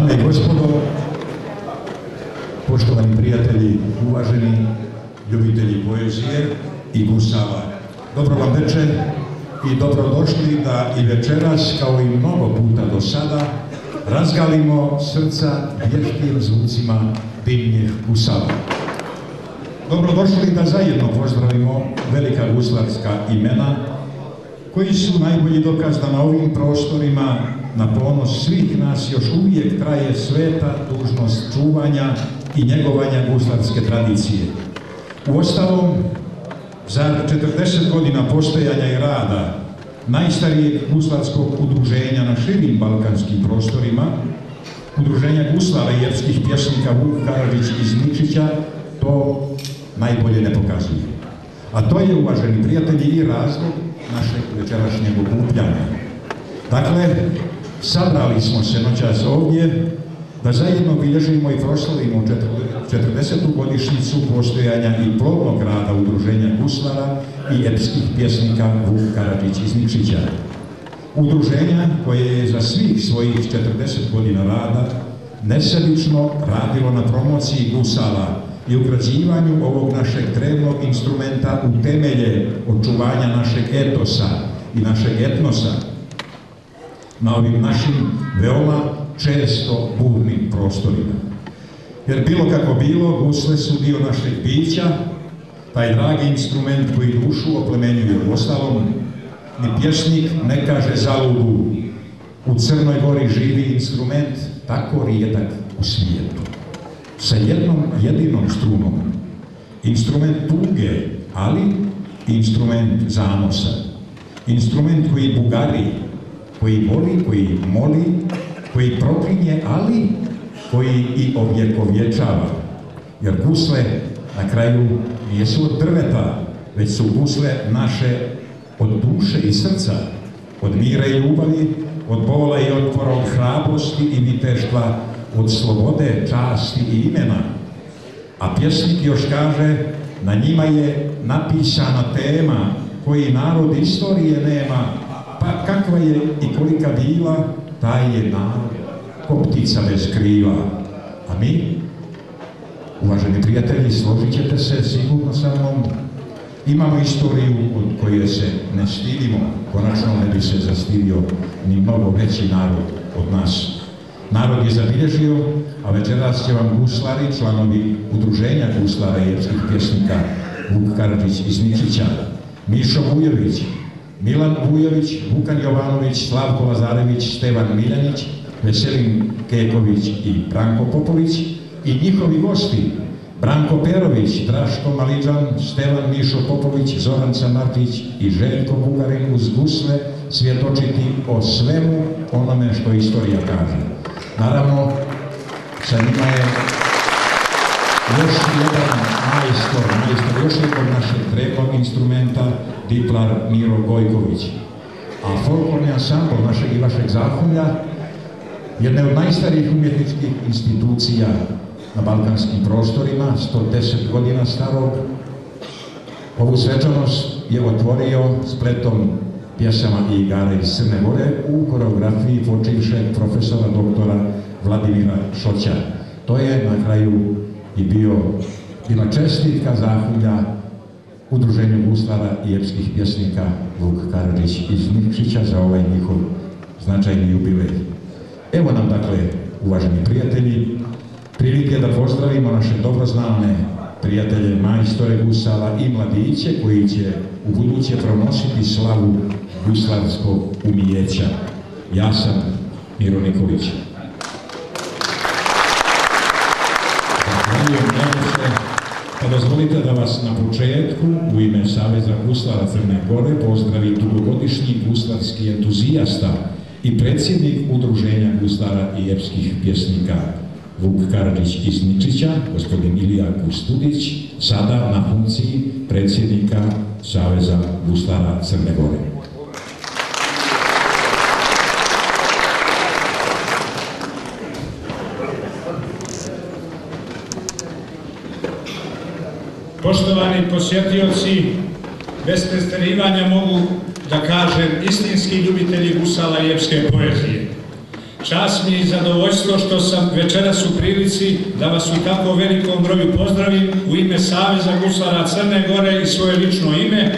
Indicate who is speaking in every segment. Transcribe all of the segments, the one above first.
Speaker 1: Dame i gospodo, poštovani prijatelji, uvaženi ljubitelji poezije i gusava. Dobro vam večer i dobrodošli da i večeras, kao i mnogo puta do sada, razgalimo srca vještijim zvucima dimnjih gusava. Dobrodošli da zajedno pozdravimo velika guslarska imena koji su najbolji dokaz da na ovim prostorima na ponos svih nas još uvijek traje sveta dužnost čuvanja i njegovanja guslarske tradicije. U ostalom, za 40 godina postojanja i rada najstarijeg guslarskog udruženja na širim balkanskim prostorima, udruženja guslara i jepskih pjesnika Vuk Karadžić iz Ničića, to najbolje ne pokazuje. A to je, uvaženi prijatelji, i razlog našeg večerašnjeg okupljanja. Dakle, sabrali smo se noćas ovdje da zajedno bilježimo i proslavimo 40. godišnicu postojanja i plodnog rada Udruženja guslara i epskih pjesnika Vuk Karadžić iz Nikšića. Udruženja koje je za svih svojih 40 godina rada nesebično radilo na promociji gusala i ugrađivanju ovog našeg drevnog instrumenta u temelje očuvanja našeg etosa i našeg etnosa na ovim našim veoma često burnim prostorima. Jer bilo kako bilo, gusle su dio našeg bića, taj dragi instrument koji dušu oplemenjuje. U ostalom, ni pjesnik ne kaže zaludu. U Crnoj Gori živi instrument tako rijedak u svijetu. Sa jednom jedinom strunom. Instrument tuge, ali instrument zanosa. Instrument koji bugari, koji voli, koji moli, koji proklinje, ali koji i ovjekovječava. Jer gusle na kraju nijesu od drveta, već su gusle naše od duše i srca, od mira i ljubavi, od bola i otpora, od hrabrosti i viteštva, od slobode, časti i imena. A pjesnik još kaže, na njima je napisana tema koji narod istorije nema, pa kakva je i kolika bila, taj je narod ko ptica bez kriva. A mi, uvaženi prijatelji, složit ćete se sigurno sa mnom, imamo istoriju od koje se ne stidimo, konačno ne bi se zastidio ni mnogo veći narod od nas. Narod je zabilježio, a večeras će vam guslari, članovi udruženja guslara i pjesnika Vuk Karadžić iz Ničića, Mišo Vujović, Milan Vujović, Vukan Jovanović, Slavko Lazarević, Stevan Miljanić, Veselin Keković i Branko Popović i njihovi gosti Branko Perović, Draško Maliđan, Stevan Mišo Popović, Zoran Samartić i Željko Bugarin uz gusle svjetočiti o svemu onome što istorija kaže. Naravno, sa njima je još jedan majstor, majstor još jednog našeg drevnog instrumenta, Diplar Miro Gojković. A folklorni ansambl našeg i vašeg zahulja jedne od najstarijih umjetničkih institucija na balkanskim prostorima, 110 godina starog. Ovu svečanost je otvorio spletom pjesama i igara iz Crne u koreografiji počivšeg profesora doktora Vladimira Šoća. To je na kraju i bio, bila čestitka zahulja Udruženju gustara i epskih pjesnika Vuk Karadžić iz Nikšića za ovaj njihov značajni jubilej. Evo nam dakle, uvaženi prijatelji, prilike da pozdravimo naše dobroznane prijatelje majstore gusala i mladiće koji će u buduće pronositi slavu guslarskog umijeća. Ja sam Miro Nikolić. Zahvaljujem pa dozvolite da vas na početku u ime Saveza guslara Crne Gore pozdravi dugogodišnji guslarski entuzijasta i predsjednik udruženja gustara i epskih pjesnika Vuk Karadžić iz Ničića, gospodin Ilija Kustudić, sada na funkciji predsjednika Saveza gustara Crne Gore.
Speaker 2: Poštovani posjetioci, bez presterivanja mogu da kažem istinski ljubitelji gusala i epske poezije. Čast mi je i zadovoljstvo što sam večeras u prilici da vas u tako velikom broju pozdravim u ime Saveza guslara Crne Gore i svoje lično ime,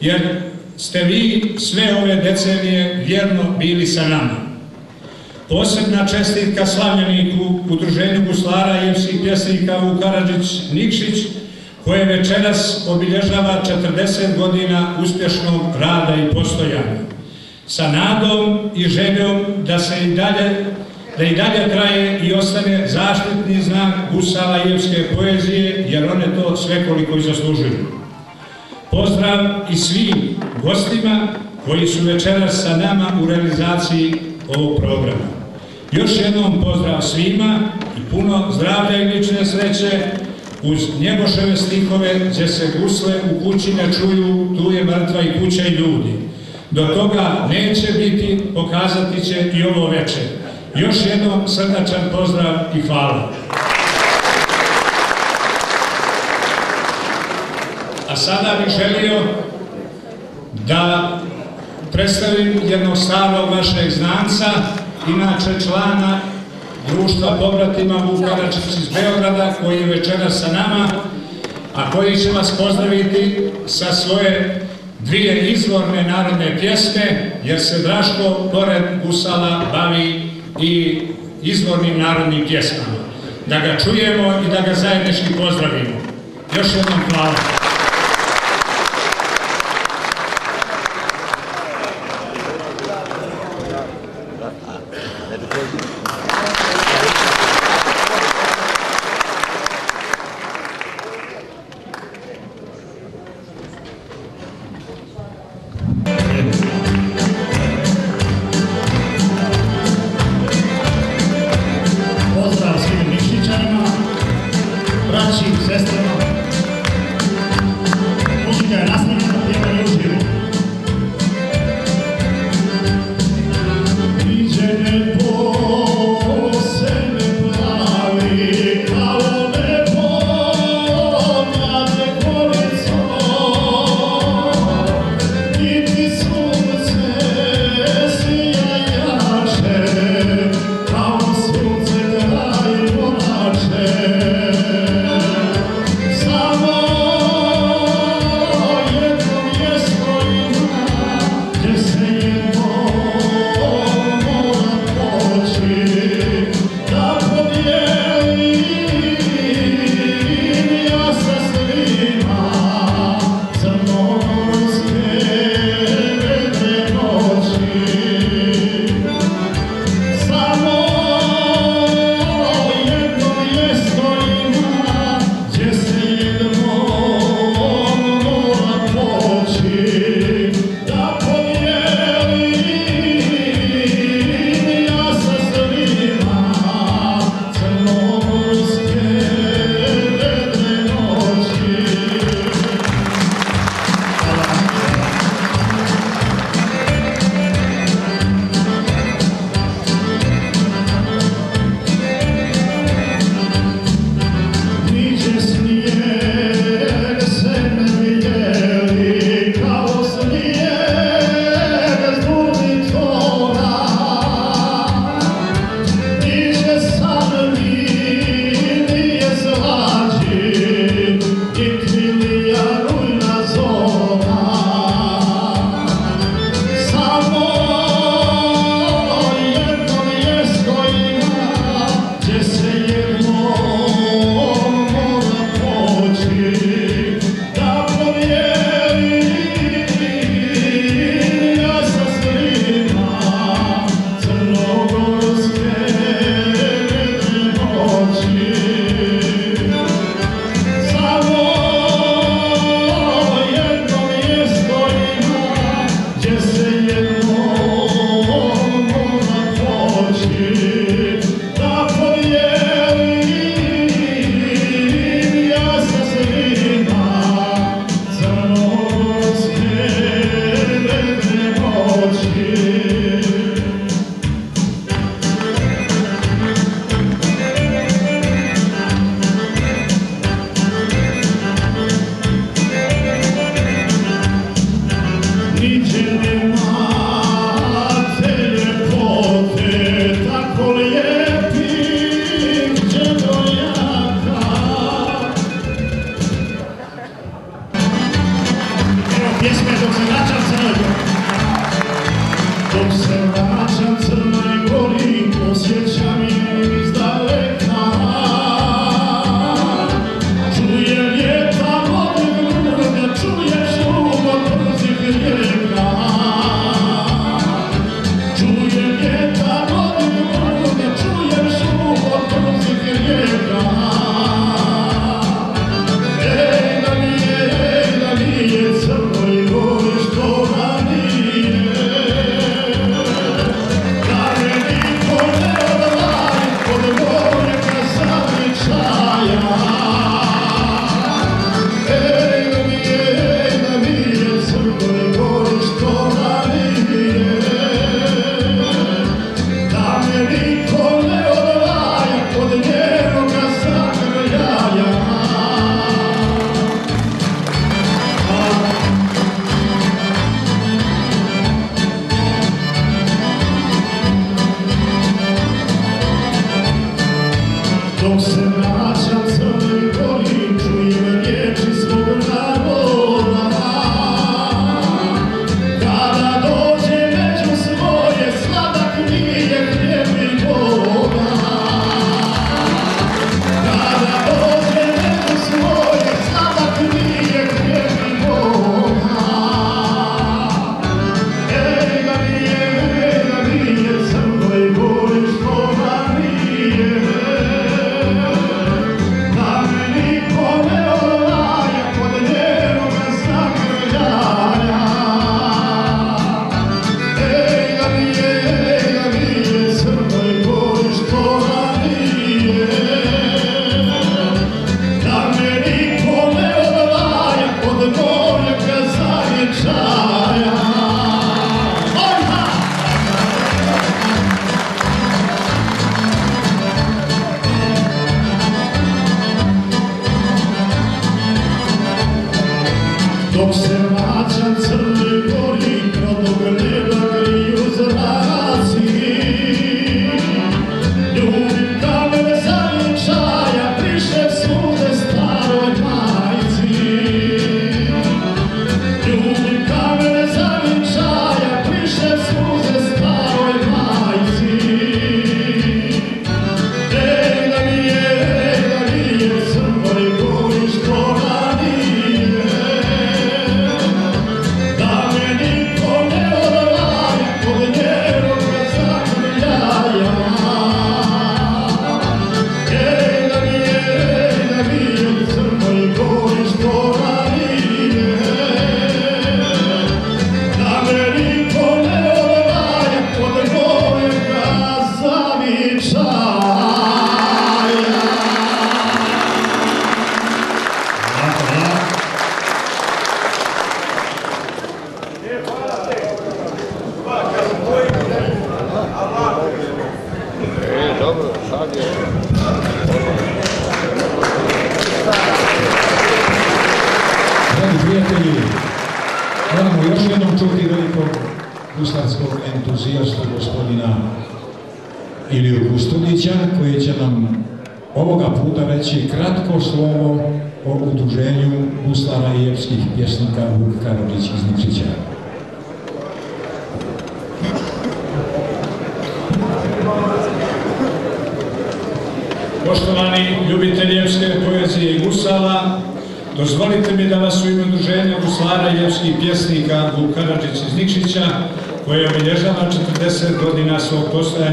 Speaker 2: jer ste vi sve ove decenije vjerno bili sa nama. Posebna čestitka slavljeniku Udruženju guslara i evskih pjesnika Vuk Karadžić Nikšić, koje večeras obilježava 40 godina uspješnog rada i postojanja sa nadom i željom da se i dalje da i dalje traje i ostane zaštitni znak Gusala jevske poezije, jer one to svekoliko i zaslužuju. Pozdrav i svim gostima koji su večeras sa nama u realizaciji ovog programa. Još jednom pozdrav svima i puno zdravlja i lične sreće uz Njegoševe stihove gdje se gusle u kući ne čuju, tu je mrtva i kuća i ljudi. Do toga neće biti, pokazati će i ovo večer. Još jednom srdačan pozdrav i hvala. A sada bih želio da predstavim jednog starog vašeg znanca, inače člana društva pobratima Vukaračić iz Beograda, koji je večera sa nama, a koji će vas pozdraviti sa svoje dvije izvorne narodne pjesme, jer se Draško, pored Gusala, bavi i izvornim narodnim pjesmama. Da ga čujemo i da ga zajednički pozdravimo. Još jednom hvala.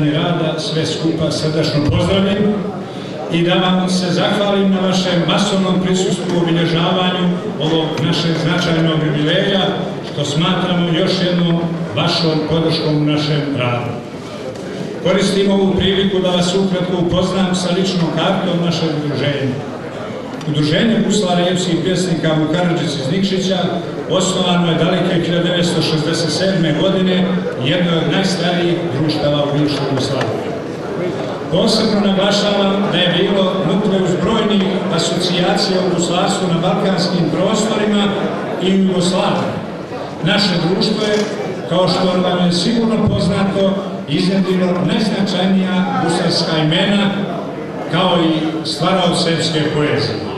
Speaker 3: I
Speaker 2: rada, sve skupa srdačno pozdravim i da vam se zahvalim na vašem masovnom prisustvu u obilježavanju ovog našeg značajnog jubileja, što smatramo još jednom vašom podrškom u našem radu. Koristim ovu priliku da vas ukratko upoznam sa ličnom kartom našeg udruženja. Udruženje guslara jevskih pjesnika Vukaradžić iz Nikšića osnovano je daleke 1967. godine jedno od najstarijih društava u bivšoj Jugoslaviji. Posebno naglašavam da je bilo nukleus brojnih asocijacija u guslarstvu na balkanskim prostorima i u Jugoslaviji. Naše društvo je, kao što vam je sigurno poznato, iznedilo najznačajnija gusarska imena kao i stvarao srpske poezije.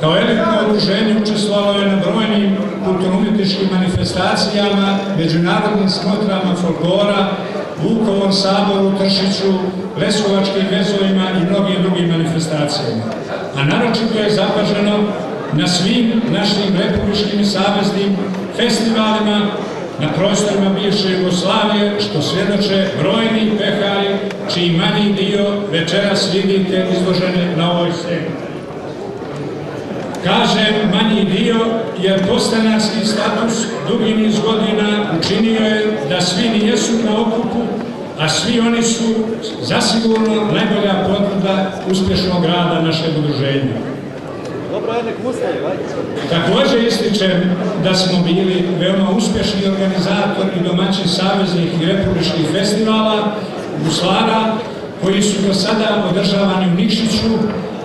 Speaker 2: Kao elitno udruženje učestvovalo je na brojnim kulturno-umjetničkim manifestacijama, međunarodnim smotrama folklora, Vukovom saboru, Tršiću, Leskovačkim vezovima i mnogim drugim manifestacijama. A naročito je zapaženo na svim našim republičkim i saveznim festivalima na prostorima bivše Jugoslavije, što svjedoče brojni pehari, čiji manji dio večeras vidite izložene na ovoj sceni. Kažem manji dio jer postanarski status dugi niz godina učinio je da svi nijesu na okupu, a svi oni su zasigurno najbolja potvrda uspješnog rada našeg udruženja. Također ističem da smo bili veoma uspješni organizator i domaći saveznih i republičkih festivala guslara koji su do sada održavani u Nikšiću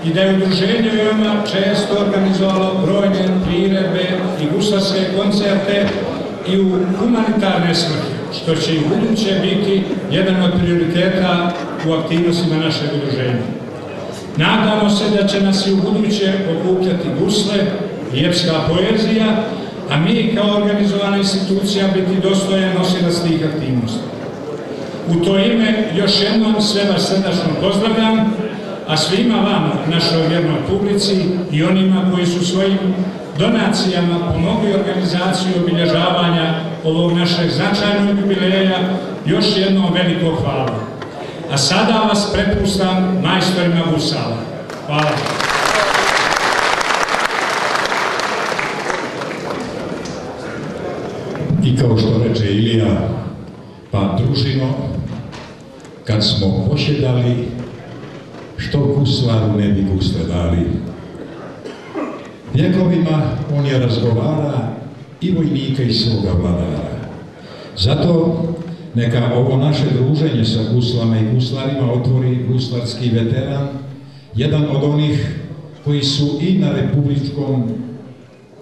Speaker 2: i da je udruženje veoma često organizovalo brojne priredbe i guslarske koncerte i u humanitarne svrhe, što će i buduće biti jedan od prioriteta u aktivnostima našeg udruženja. Nadamo se da će nas i u buduće okupljati gusle i poezija, a mi kao organizovana institucija biti dostojan nosilac tih aktivnosti. U to ime još jednom sve vas srdačno pozdravljam, a svima vama, našoj vjernoj publici i onima koji su svojim donacijama pomogli organizaciju obilježavanja ovog našeg značajnog jubileja, još jednom veliko hvala. A sada vas prepustam majstorima Gusala. Hvala.
Speaker 1: I kao što reče Ilija, pa družino, kad smo posjedali, što guslaru ne bi gusle dali. Vjekovima on je razgovara i vojnika i svoga vladara. Zato neka ovo naše druženje sa guslama i guslarima otvori guslarski veteran, jedan od onih koji su i na republičkom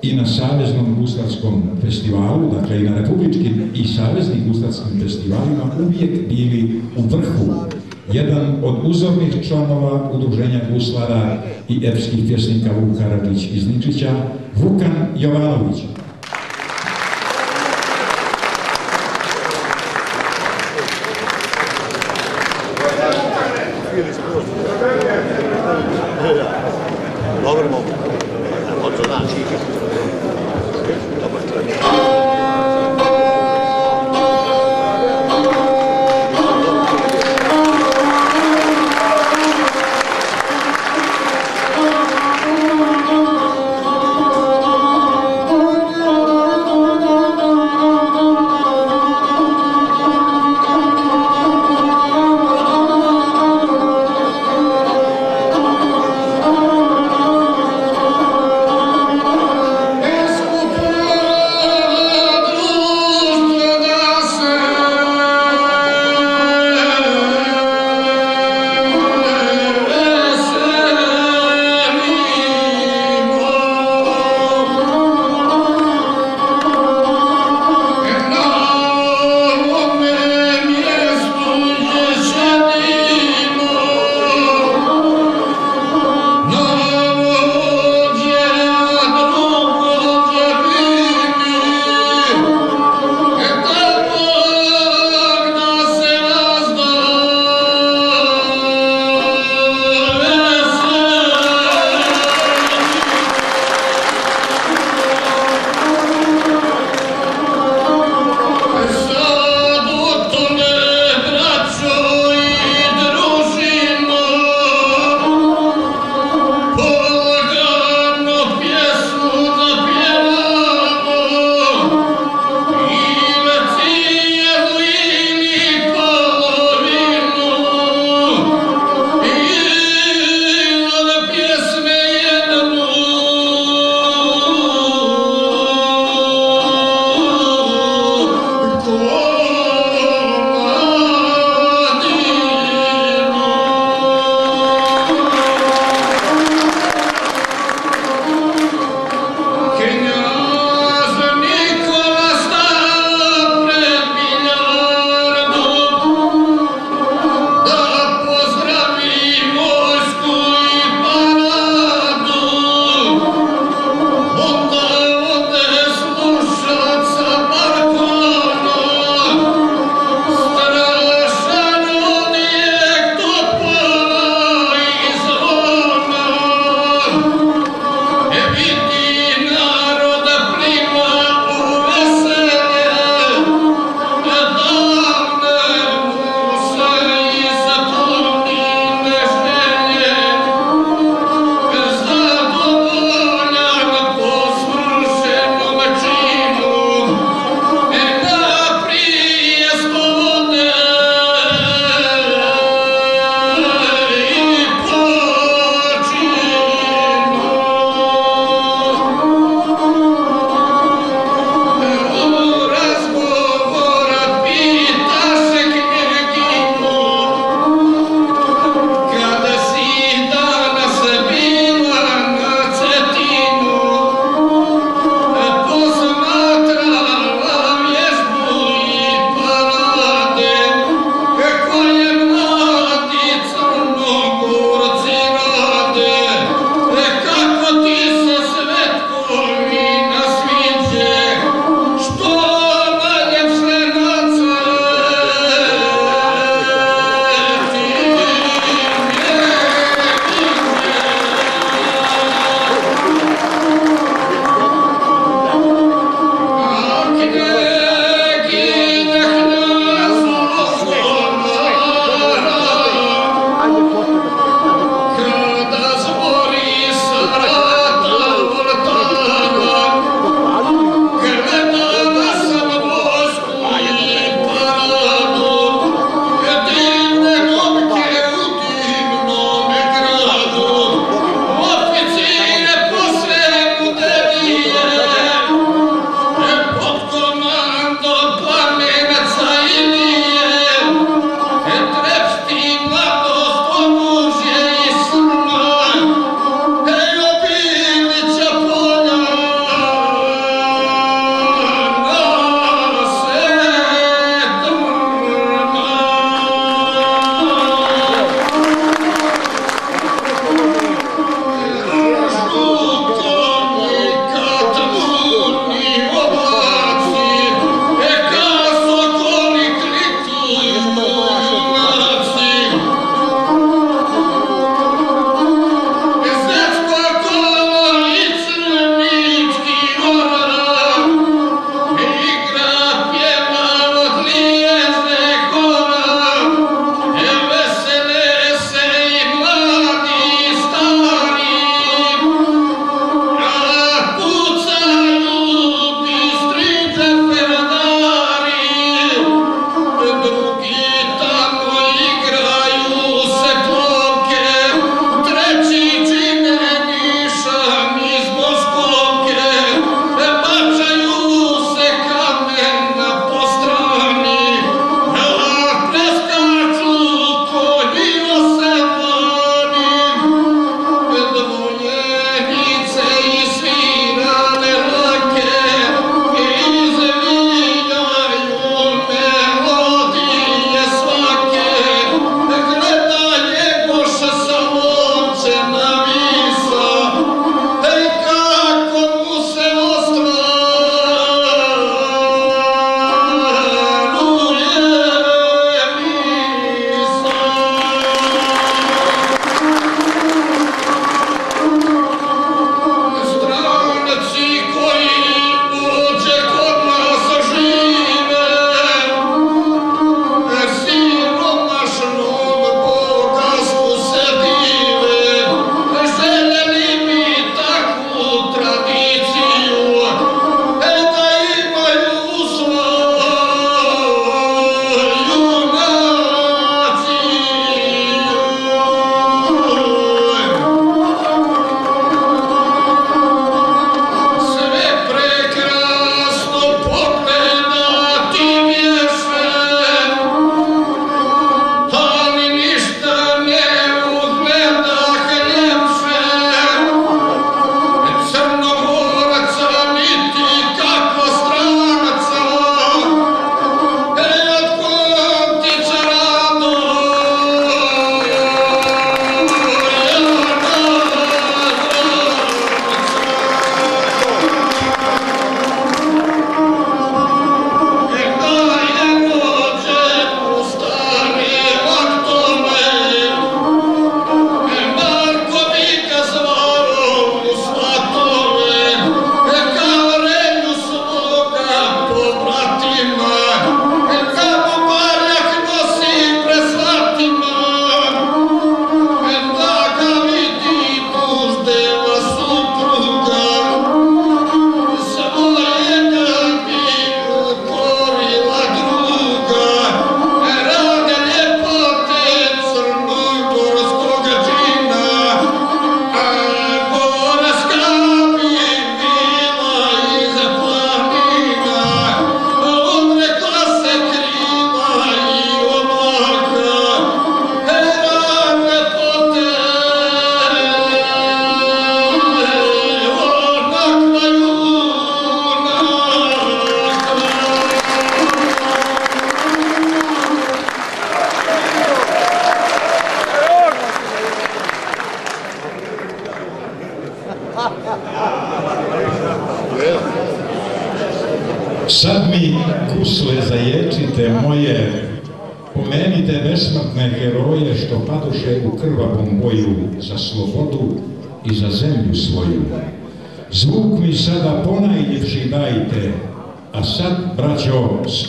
Speaker 1: i na Saveznom guslarskom festivalu, dakle i na republičkim i saveznim guslarskim festivalima uvijek bili u vrhu. Jedan od uzornih članova udruženja guslara i epskih pjesnika Vuk Karadžić iz Ničića, Vukan Jovanović.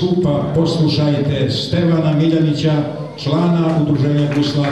Speaker 1: Skupa poslušajte Stevana Miljanića, člana Udruženja guslara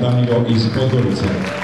Speaker 1: Danilo iz Podgorice.
Speaker 3: Thank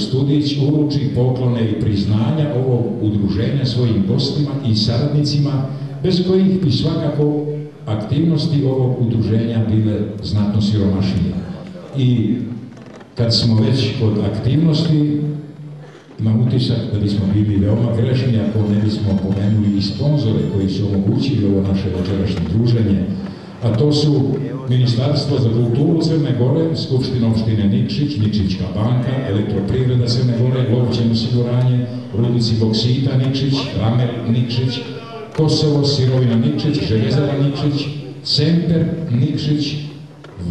Speaker 1: Kustudić uruči poklone i priznanja ovog udruženja svojim gostima i saradnicima, bez kojih bi svakako aktivnosti ovog udruženja bile znatno siromašnije. I kad smo već kod aktivnosti, imam utisak da bismo bili veoma grešni ako ne bismo pomenuli i sponzore koji su omogućili ovo naše večerašnje druženje, a to su Ministarstvo za kulturu Crne Gore, Skupština opštine Nikšić, Nikšićka banka, Elektroprivreda Crne Gore, Lovćen osiguranje, Rudnici Boksita Nikšić, Ramer Nikšić, Kosovo, Sirovina Nikšić, Željezara Nikšić, Semper Nikšić,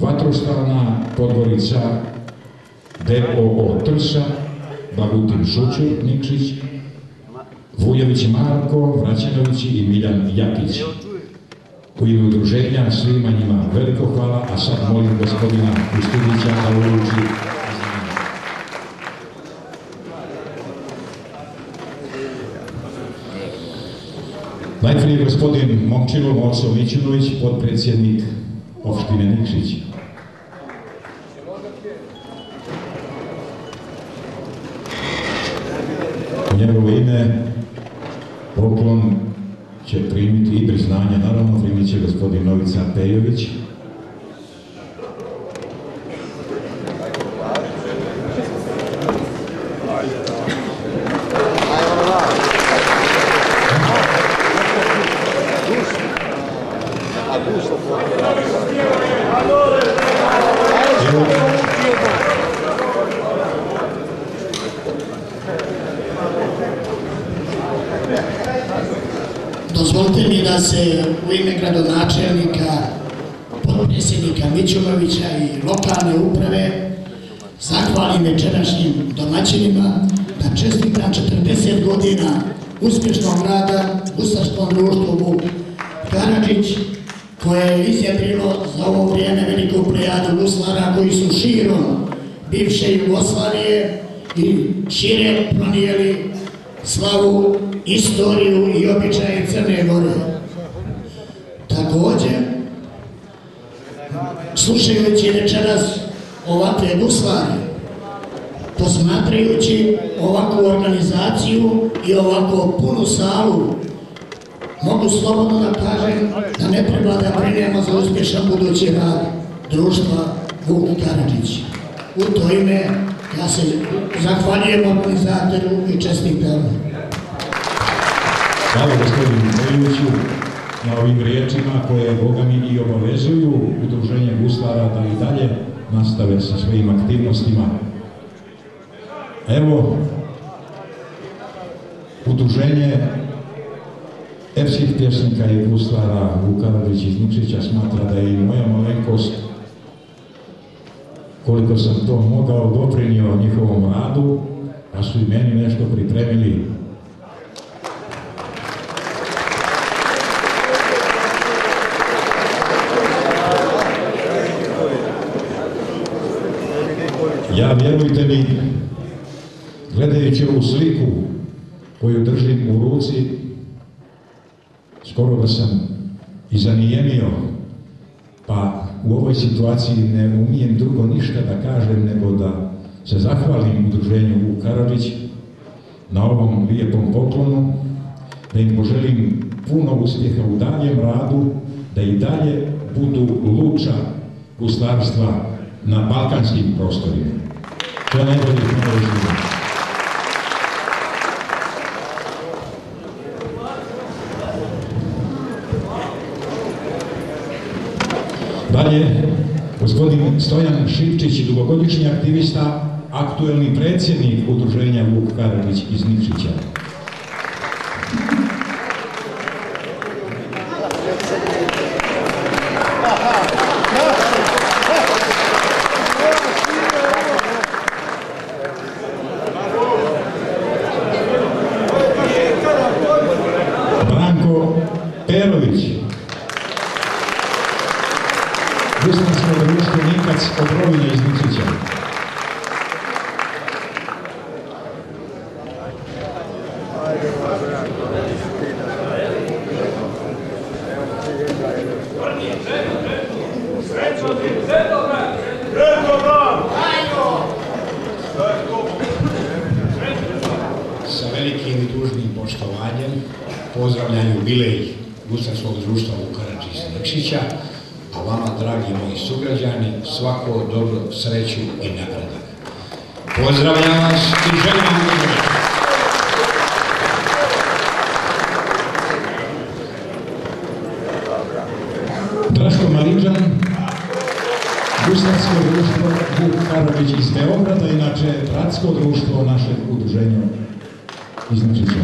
Speaker 1: Vatrostalna Podgorica, DOO Trsa, Bagutin Šućur Nikšić, Vujović Marko, Vraćanović i Miljan Jakić. U ime udruženja svima njima veliko hvala, a sad molim gospodina Kustudića da uruči Najprije gospodin Momčilo Moco Mićunović, potpredsjednik opštine Nikšić. U njegovo ime poklon priznanje, naravno primit će gospodin Novica Pejović.
Speaker 4: Dozvolite mi da se u ime gradonačelnika, potpredsjednika Mićunovića i lokalne uprave zahvalim večerašnjim domaćinima da čestitam 40 godina uspješnog rada u Gustarskom društvu Vuk Karadžić koje je izjedrilo za ovo vrijeme veliku plejadu guslara koji su širom bivše Jugoslavije i šire pronijeli slavu, istoriju i običaje Crne Gore. Također, slušajući večeras ovakve guslare, posmatrajući ovakvu organizaciju i ovako punu salu, mogu slobodno da kažem da ne treba da brinemo za uspješan budući rad. društva Vuk Karadžić. U to ime ja se zahvaljujem organizatoru i čestitam.
Speaker 1: Hvala gospodinu Bojoviću na ovim riječima koje Boga mi i obavezuju udruženje guslara da i dalje nastave sa svojim aktivnostima. Evo, udruženje epskih pjesnika i guslara Vukanović iz Nikšića smatra da je i moja malenkost koliko sam to mogao doprinio njihovom radu, pa su i meni nešto pripremili Ja vjerujte mi, gledajući ovu sliku koju držim u ruci, skoro da sam i zanijemio, pa u ovoj situaciji ne umijem drugo ništa da kažem nego da se zahvalim udruženju u Karadžić na ovom lijepom poklonu, da im poželim puno uspjeha u daljem radu, da i dalje budu luča guslarstva na balkanskim prostorima. To je život. Dalje, gospodin Stojan Šipčić, dugogodišnji aktivista, aktuelni predsjednik udruženja Vuk Karadžić iz Nikšića. Branko Perović. Guslarsko društvo Nikac Obrovinja iz Nikšića.
Speaker 5: sa velikim i dužnim poštovanjem pozdravljam jubilej Gusarskog društva u Karadži iz Nikšića, a vama, dragi moji sugrađani, svako dobro, sreću i napredak. Pozdravljam vas i želim vam dobro.
Speaker 1: Draško Marinđan, Guslarsko društvo Vuk Karadžić iz Beograda, inače bratsko društvo našeg udruženja iz Nikšića.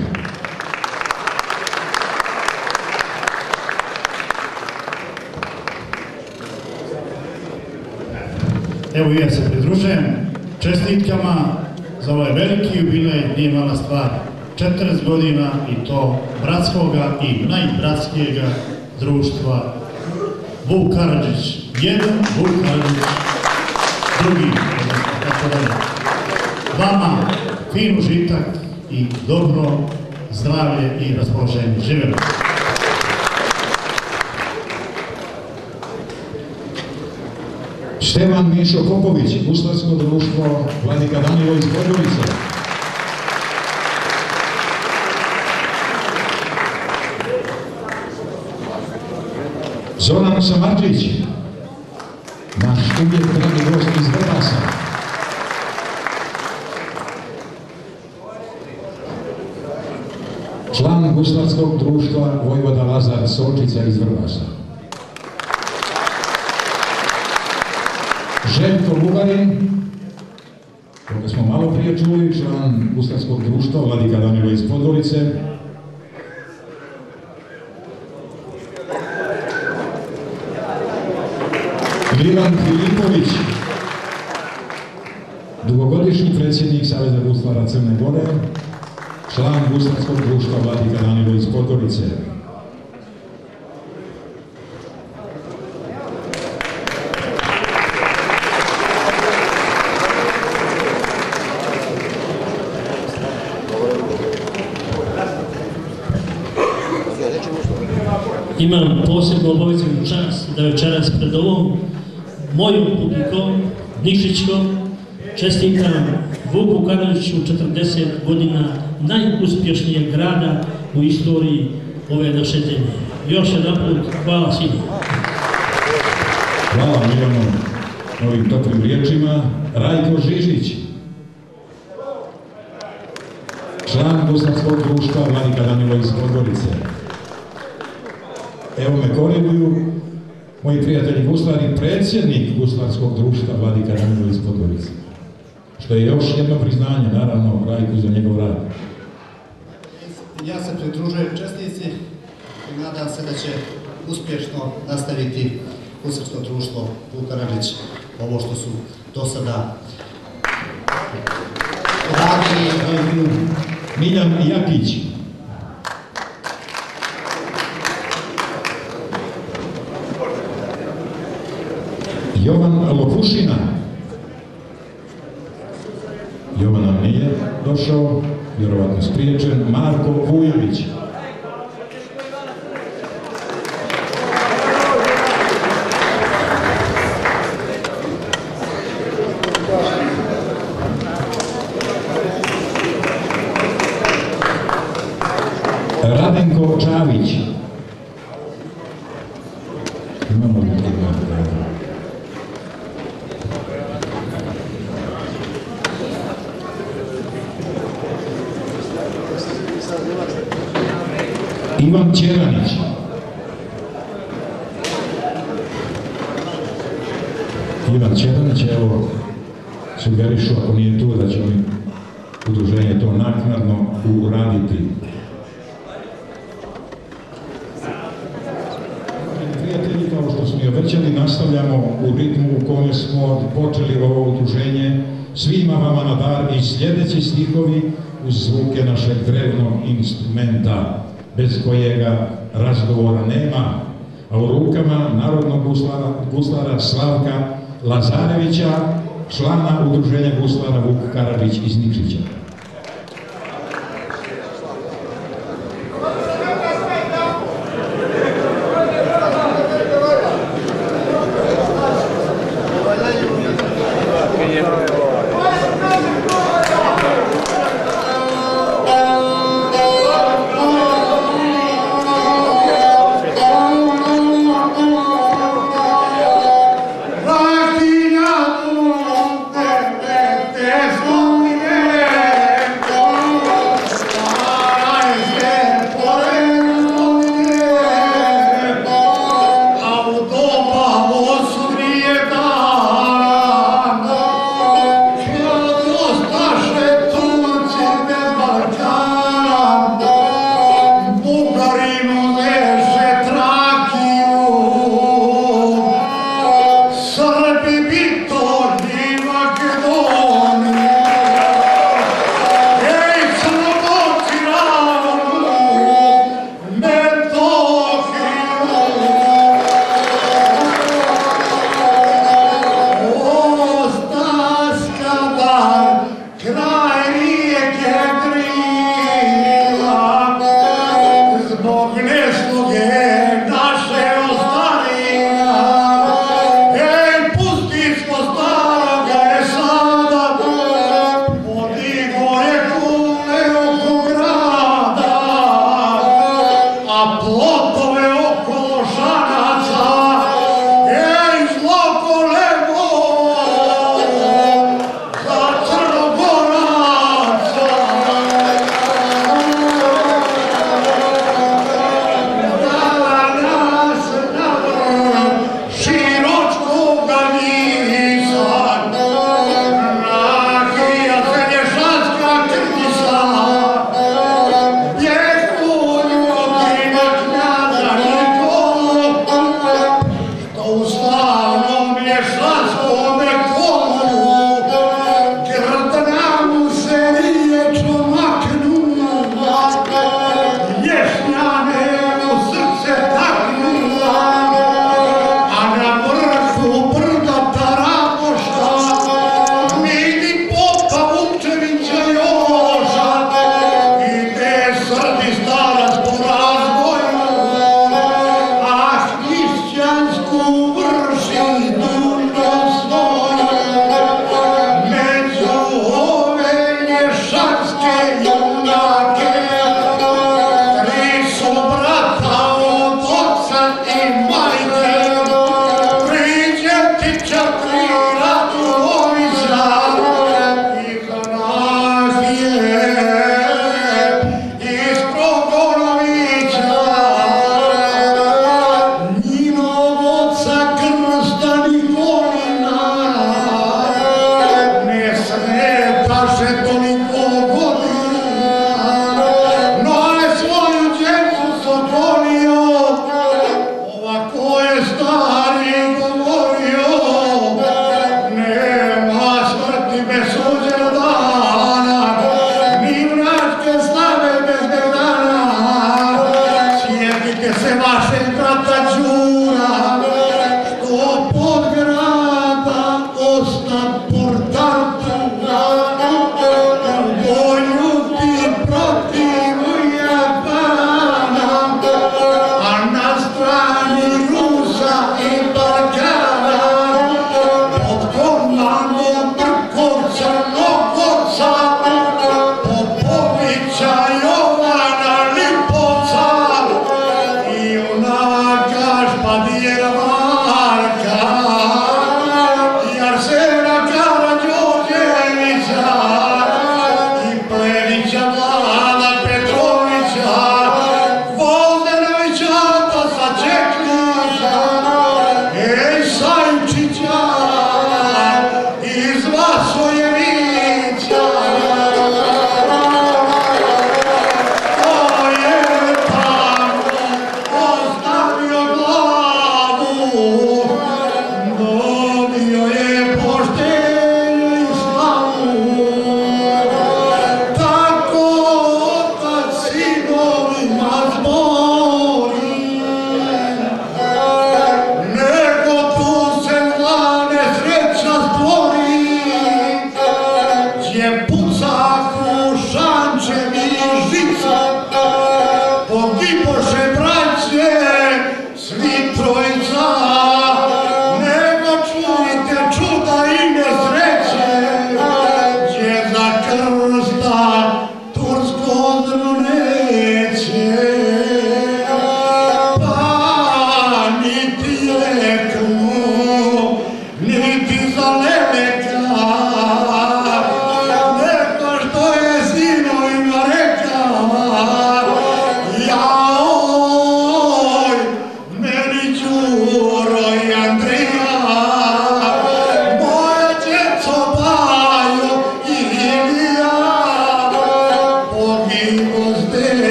Speaker 3: Evo i ja se pridružujem čestitkama za ovaj veliki jubilej, nije mala stvar. 40 godina i to bratskoga i najbratskijega društva Vuk Karadžić jedan, Vuk Karadžić drugi. Vama fin užitak i dobro zdravlje i raspoloženje. Živjelo!
Speaker 1: Števan Mišo Popović, Guslarsko društvo Vladika Danilo iz Podgorice. Zoran Samarđić, naš uvijek dragi gost iz Vrbasa. Član Guslarskog društva Vojvoda Lazar Solčica iz Vrbasa. Željko Bugarin, koga smo malo prije čuli, član Guslarskog društva Vladika Danilo iz Podgorice. Milan Filipović, dugogodišnji predsjednik Saveza Guslara Crne Gore, član Guslarskog društva Vladika Danilo iz Podgorice.
Speaker 6: Imam posebnu obaveznu čast da večeras pred ovom mojom publikom, Nikšićkom, čestitam Vuku Karadžiću 40 godina najuspješnijeg grada u istoriji ove naše zemlje. Još jedan put hvala svima.
Speaker 1: Hvala Milanu na ovim toplim riječima. Rajko Žižić, član Guslarskog društva Vladika Danilo iz Podgorice. Evo me koriguju moji prijatelji guslari, predsjednik Guslarskog društva Vladika Danilo iz Podgorice. Što je još jedno priznanje, naravno, Rajku za njegov rad.
Speaker 7: Ja se pridružujem čestnici i nadam se da će uspješno nastaviti Kusarsko društvo Vukarađić ovo što su do sada radili.
Speaker 1: Miljan Jakić. Jovan Lopušina. Jovan nije došao, vjerovatno spriječen. Marko Vujović. Radenko Čavić. Imamo li ima? Ivan Ćeranić. Ivan Ćeranić, evo, sugerišu ako nije tu da će mi udruženje to naknadno uraditi. Prijatelji, kao što smo i obećali, nastavljamo u ritmu u kome smo počeli ovo udruženje. Svima vama na dar i sljedeći stihovi uz zvuke našeg drevnog instrumenta, bez kojega razgovora nema, a u rukama narodnog guslara, guslara Slavka Lazarevića, člana udruženja guslara Vuk Karadžić iz Nikšića.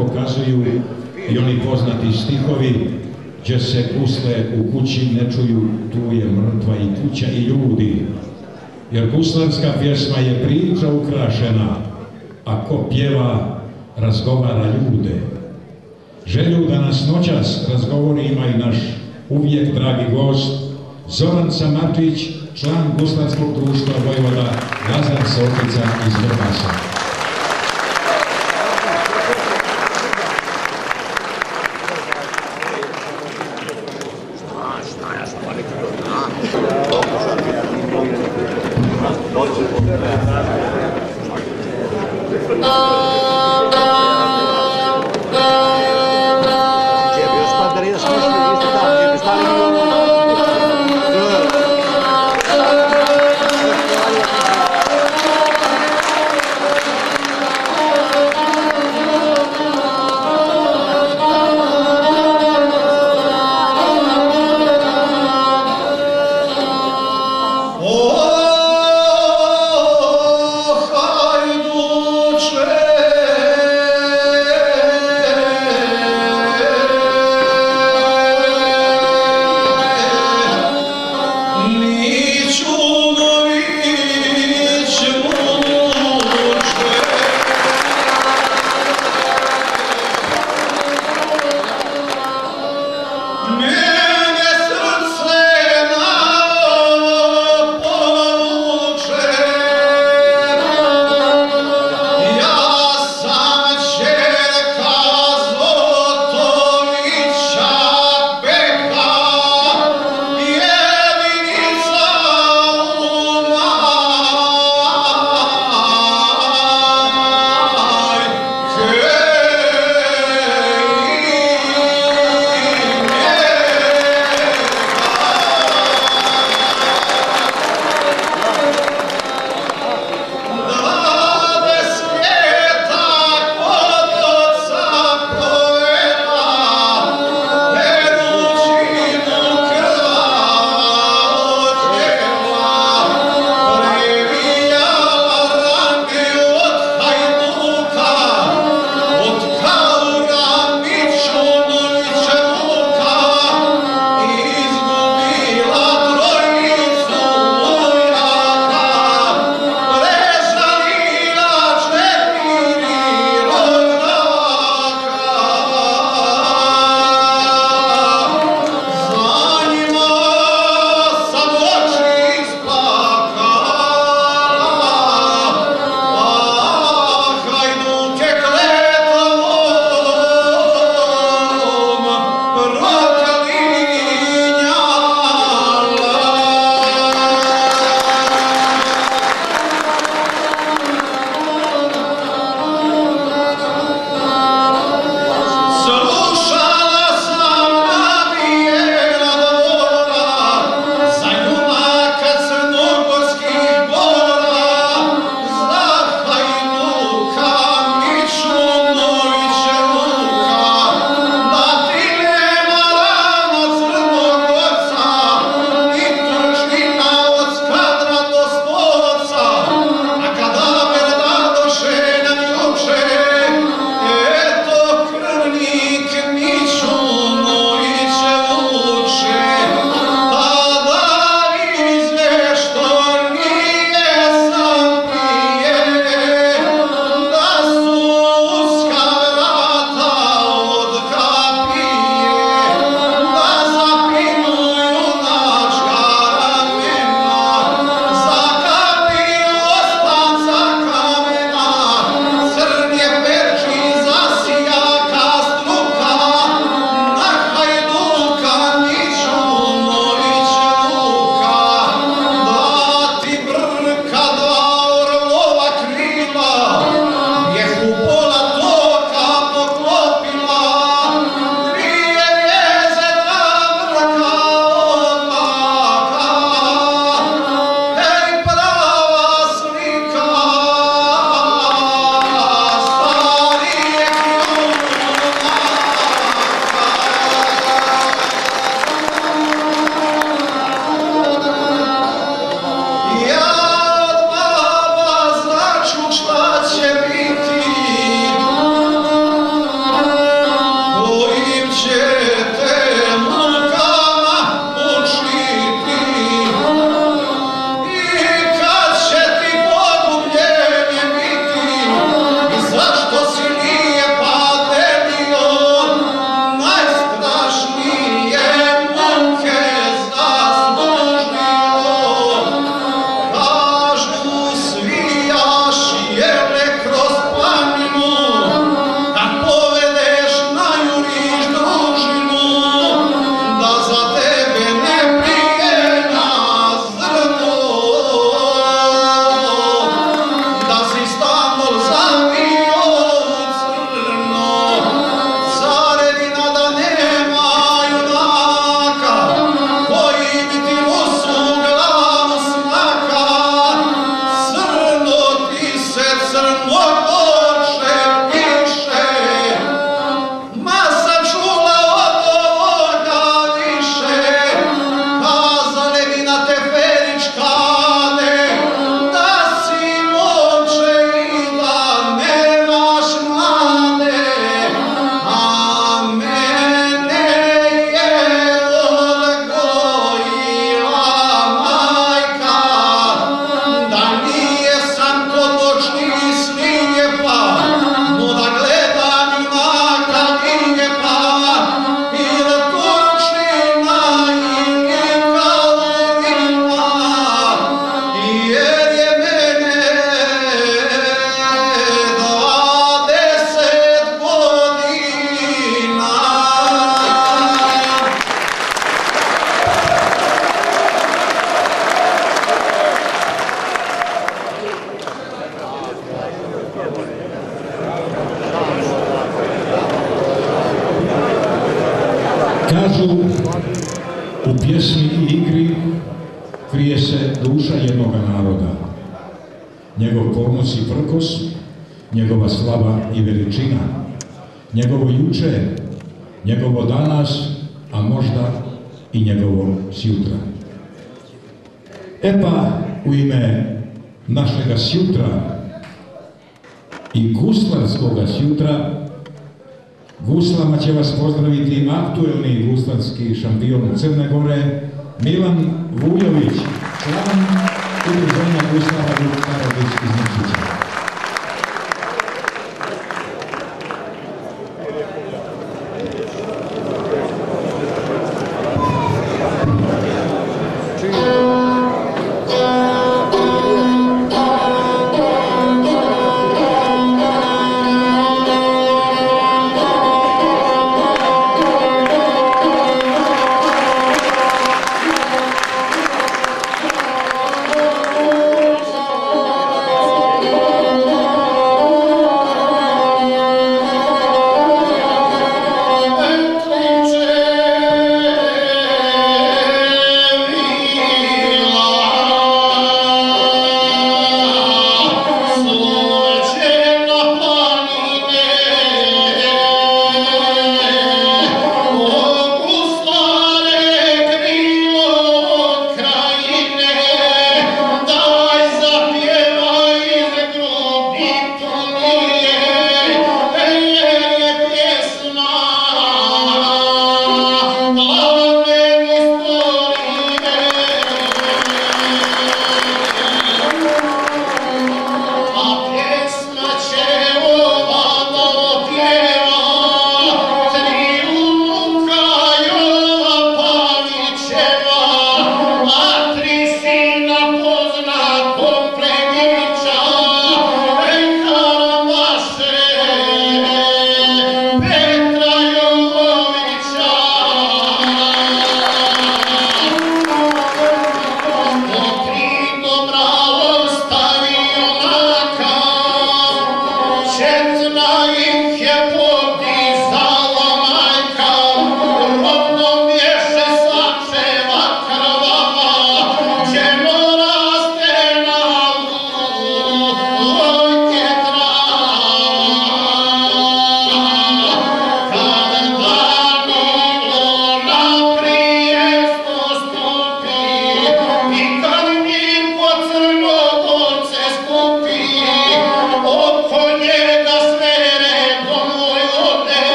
Speaker 1: Pokazuju i oni poznati stihovi gdje se gusle u kući ne čuju, tu je mrtva i kuća i ljudi. Jer guslarska pjesma je priča ukrašena, a ko pjeva, razgovara ljude. Želju da nas noćas razgovori ima i naš uvijek dragi gost, Zoran Samarčić, član Guslarskog društva Vojvoda, Lazar Sotica iz Vrbasa.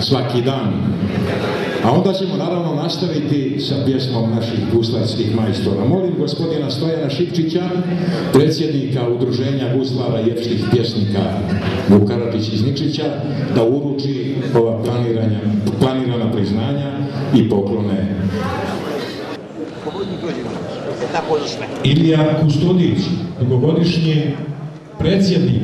Speaker 1: svaki dan. A onda ćemo naravno nastaviti sa pjesmom naših guslarskih majstora. Molim gospodina Stojana Šipčića, predsjednika Udruženja guslara jepških pjesnika Vukarapić iz Ničića, da uruči ova planirana priznanja i poklone. Ilija Kustodić, dugogodišnji predsjednik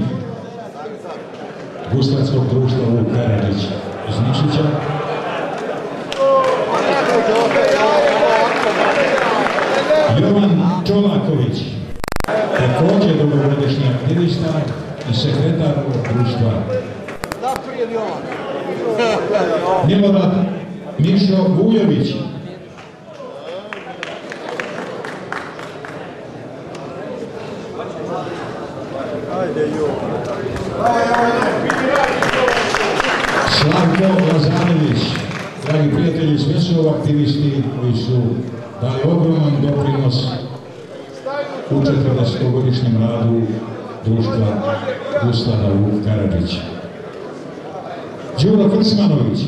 Speaker 1: próxima noite.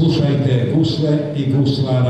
Speaker 1: slušajte gusle i guslara